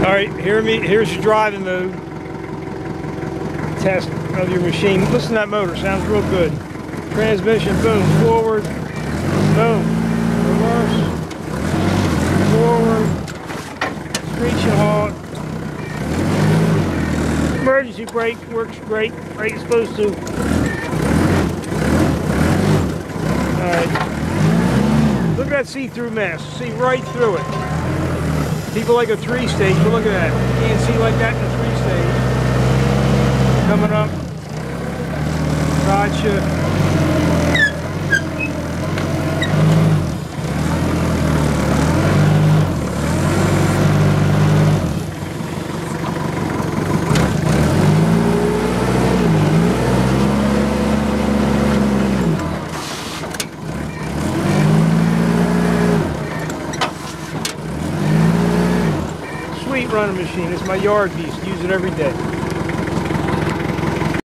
All right, here me. Here's your driving mode. Test of your machine. Listen to that motor. Sounds real good. Transmission. Boom. Forward. Boom. Reverse. Forward. Screeching halt. Emergency brake works great. Like it's supposed to. All right. Look at that see-through mess. See right through it. People like a three-stage, but look at that. You can't see like that in a three-stage. Coming up. Gotcha. Running machine. It's my yard beast. Use it every day.